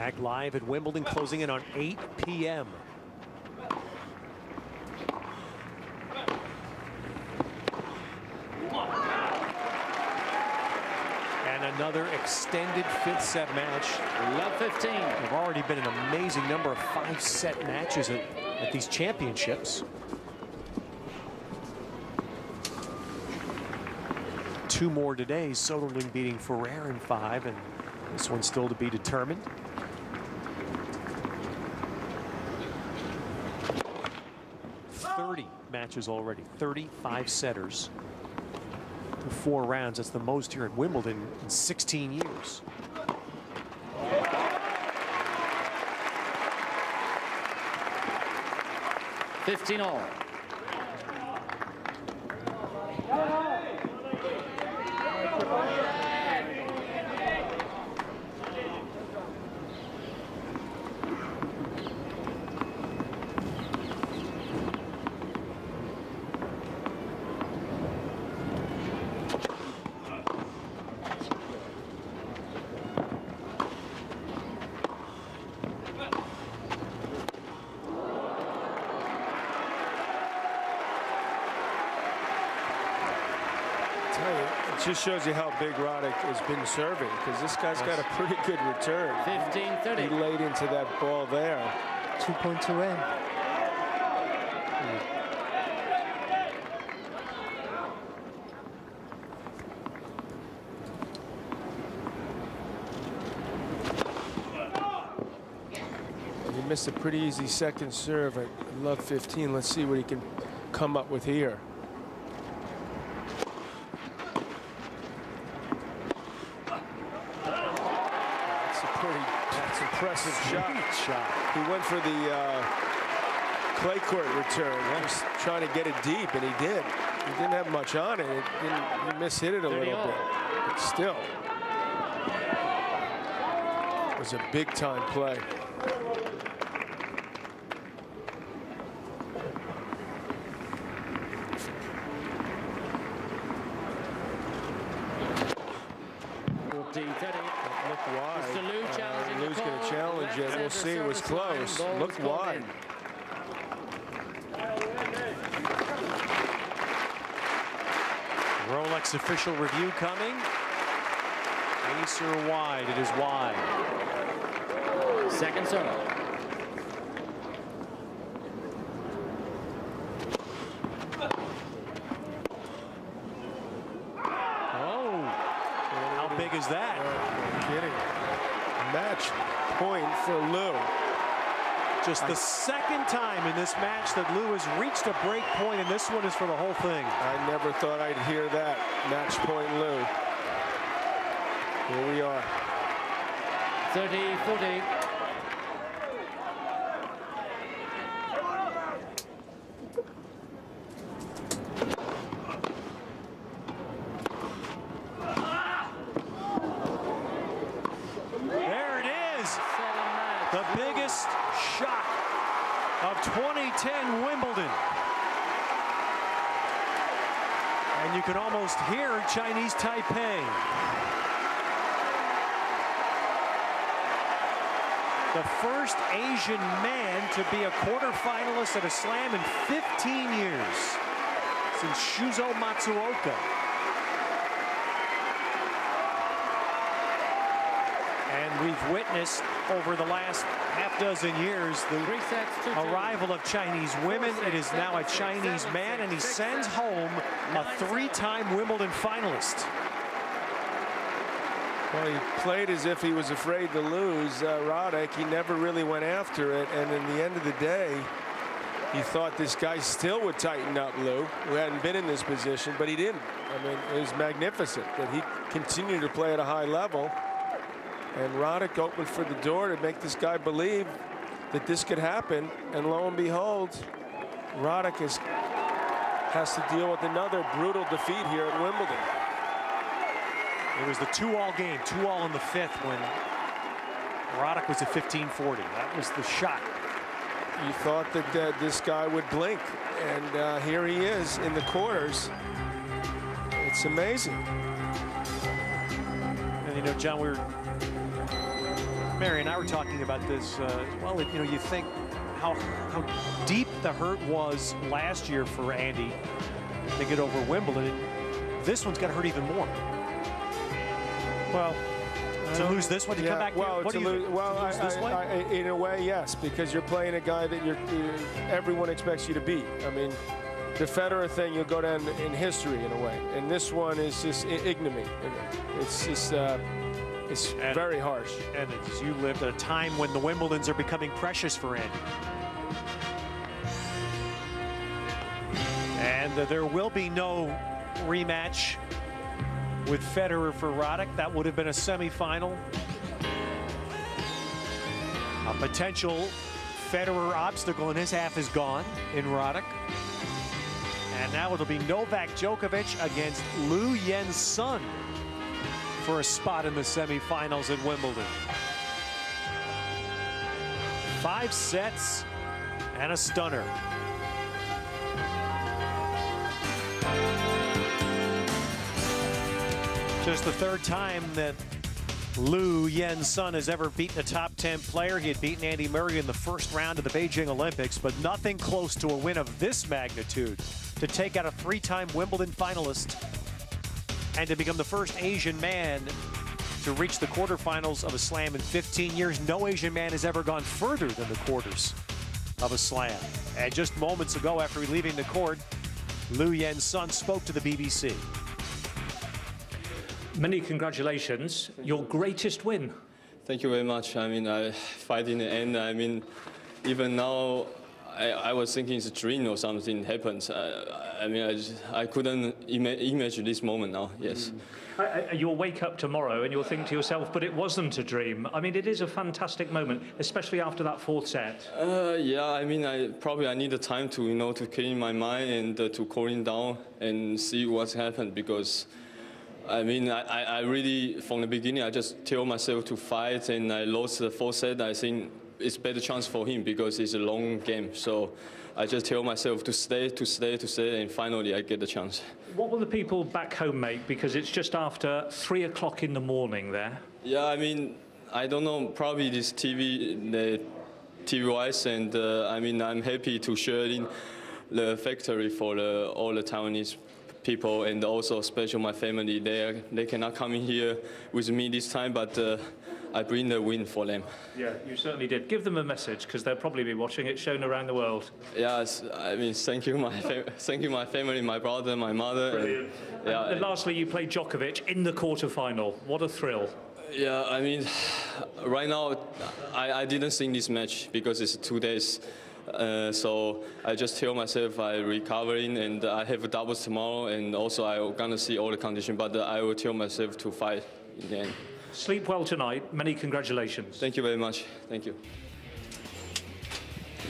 Back live at Wimbledon, closing in on 8 p.m. And another extended fifth set match. Love 15. There've already been an amazing number of five set matches at, at these championships. Two more today, Soderling beating Ferrer in five, and this one's still to be determined. Thirty matches already, 35 setters four rounds. That's the most here at Wimbledon in 16 years. Fifteen all. Tell you, it just shows you how big Roddick has been serving because this guy's got a pretty good return. 15 30. He laid into that ball there. 2.2 in. He missed a pretty easy second serve at love 15. Let's see what he can come up with here. That's a pretty that's impressive shot. shot. He went for the uh, clay court return. Just trying to get it deep, and he did. He didn't have much on it. didn't, he mishit it a little all. bit, but still, it was a big time play. Look wide. Mr. Liu Uh, challenging the Liu's going to challenge it. We'll see. It was close. Ball Look wide. Rolex official review coming. Acer wide. It is wide. Second serve. Oh, how big is that? No kidding. Match point for Lu. Just the second time in this match that Lu has reached a break point, and this one is for the whole thing. I never thought I'd hear that. Match point Lu. Here we are. 30 40. There it is. Seven match. The biggest shot of 2010 Wimbledon. And you can almost hear Chinese Taipei. The first Asian man to be a quarterfinalist at a slam in 15 years since Shuzo Matsuoka. And we've witnessed over the last half dozen years the sets to two. arrival of Chinese women. It is now a Chinese man, and he sends home a three-time Wimbledon finalist. Well, he played as if he was afraid to lose. Uh, Roddick, he never really went after it. And in the end of the day, he thought this guy still would tighten up Lu, who hadn't been in this position, but he didn't. I mean, it was magnificent that he continued to play at a high level. And Roddick opened for the door to make this guy believe that this could happen. And lo and behold, Roddick is, has to deal with another brutal defeat here at Wimbledon. It was the two-all game, two-all in the fifth when Roddick was at 15-40. That was the shot. You thought that uh, this guy would blink, and uh, here he is in the quarters. It's amazing. And you know, John, we were Mary and I were talking about this. Uh, well, you know, you think how how deep the hurt was last year for Andy to get over Wimbledon. This one's got to hurt even more. Well, to lose this one, to come back. well, to lose, well, To lose I, this? I, I, in a way, yes, because you're playing a guy that you're, you everyone expects you to beat. I mean, the Federer thing, you'll go down in history in a way, and this one is just ignominy. It's just, uh, it's And- very harsh. and as you lived at a time when the Wimbledons are becoming precious for Andy. And uh, there will be no rematch with Federer for Roddick. That would have been a semifinal. A potential Federer obstacle in his half is gone in Roddick. And now it'll be Novak Djokovic against Lu Yen-hsun for a spot in the semifinals at Wimbledon. Five sets and a stunner. Just the third time that Lu Yen-hsun has ever beaten a top 10 player. He had beaten Andy Murray in the first round of the Beijing Olympics, but nothing close to a win of this magnitude to take out a three-time Wimbledon finalist and to become the first Asian man to reach the quarterfinals of a slam in 15 years. No Asian man has ever gone further than the quarters of a slam. And just moments ago, after leaving the court, Lu Yen-hsun spoke to the BBC. Many congratulations. Your greatest win. Thank you very much. I mean, I fight in the end. I mean, even now, I, I was thinking it's a dream or something happened. I, I mean, I, just, I couldn't ima- imagine this moment now. Yes. I- I- You'll wake up tomorrow and you'll think to yourself, but it wasn't a dream. I mean, it is a fantastic moment, especially after that fourth set. Uh, yeah. I mean, I probably I need the time to you know to clean my mind and uh, to cooling down and see what's happened because. I mean, I, I I really, from the beginning, I just tell myself to fight, and I lost the fourth set. I think it's better chance for him because it's a long game. So I just tell myself to stay, to stay, to stay, and finally I get the chance. What will the people back home make? Because it's just after three o'clock in the morning there. Yeah, I mean, I don't know, probably this TV, the TV wise, and uh, I mean, I'm happy to share in the factory for the, all the Taiwanese people and also especially my family. They, are, they cannot come in here with me this time, but uh, I bring the win for them. Yeah, you certainly did. Give them a message because they'll probably be watching it shown around the world. Yes, I mean, thank you, my thank you, my family, my brother, my mother. and- yeah, And lastly, you played Djokovic in the quarterfinal. What a thrill. Yeah, I mean, right now I, I didn't think this match because it's two days. Uh, so I just tell myself I'm recovering and I have a doubles tomorrow and also I'm gonna see all the condition, but I will tell myself to fight in the end. Sleep well tonight. Many congratulations. Thank you very much. Thank you.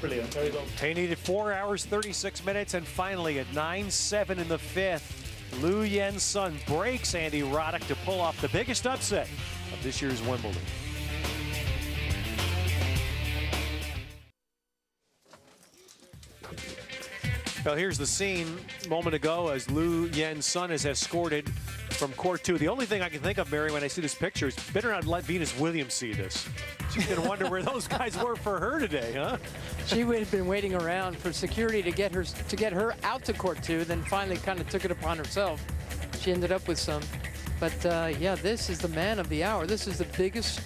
Brilliant. Very well. He needed four hours, 36 minutes, and finally at 9-7 in the fifth, Lu Yen-hsun breaks Andy Roddick to pull off the biggest upset of this year's Wimbledon. Well, here's the scene a moment ago as Lu Yen-hsun is escorted from court two. The only thing I can think of, Mary, when I see this picture is better not let Venus Williams see this. She's going to wonder where those guys were for her today, huh? She would have been waiting around for security to get her to get her out to court two, Then finally, kind of took it upon herself. She ended up with some. But uh, yeah, this is the man of the hour. This is the biggest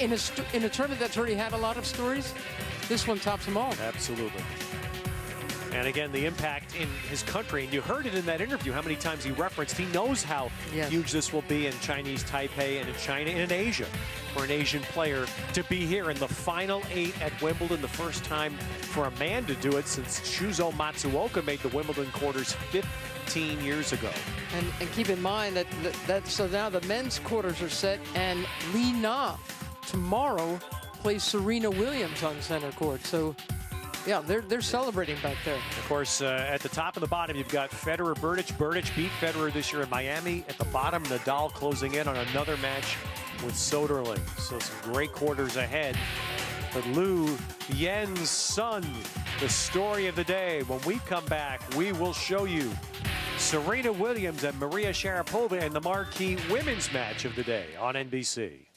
in a in a tournament that's already had a lot of stories. This one tops them all. Absolutely. And again, the impact in his country, and you heard it in that interview, how many times he referenced, he knows how Yes. huge this will be in Chinese Taipei and in China and in Asia for an Asian player to be here in the final eight at Wimbledon, the first time for a man to do it since Shuzo Matsuoka made the Wimbledon quarters 15 years ago. And, and keep in mind that, that that so now the men's quarters are set, and Li Na tomorrow plays Serena Williams on center court. So yeah, they're they're celebrating back there. Of course, uh, at the top and the bottom, you've got Federer, Berdych. Berdych beat Federer this year in Miami. At the bottom, Nadal closing in on another match with Soderling. So some great quarters ahead. But Lou Yen's son, the story of the day. When we come back, we will show you Serena Williams and Maria Sharapova in the marquee women's match of the day on NBC.